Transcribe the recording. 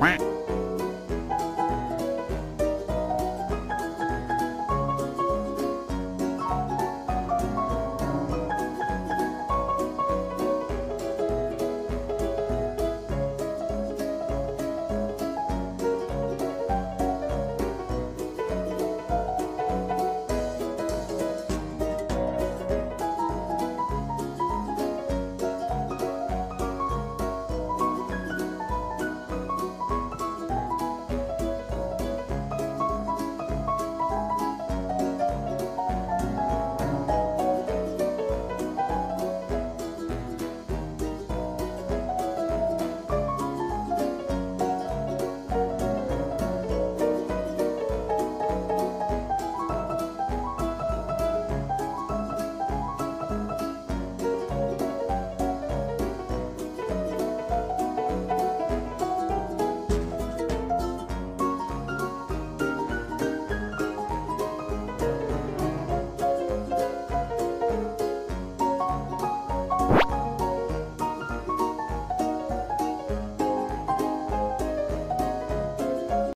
Quack.